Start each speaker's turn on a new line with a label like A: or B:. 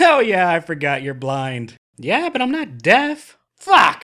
A: Oh yeah, I forgot you're blind. Yeah, but I'm not deaf. Fuck!